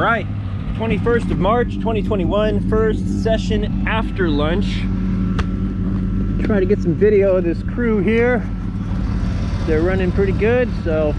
All right, 21st of March, 2021, first session after lunch. Try to get some video of this crew here. They're running pretty good, so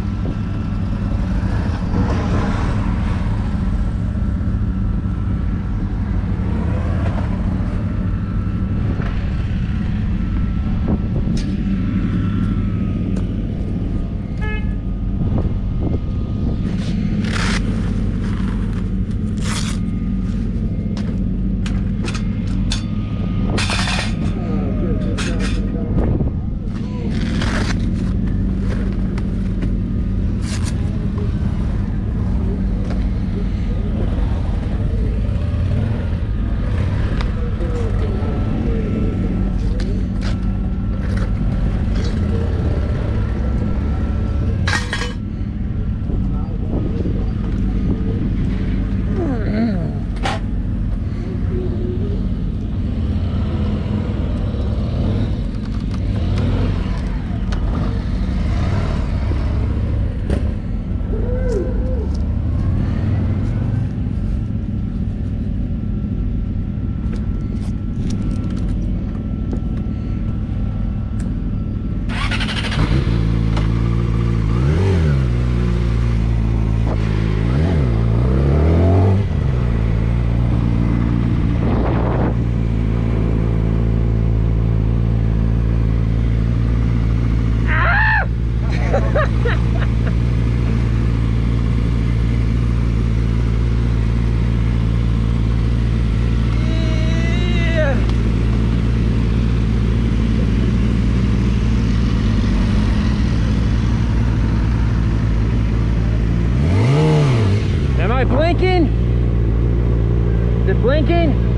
blinking? Is it blinking?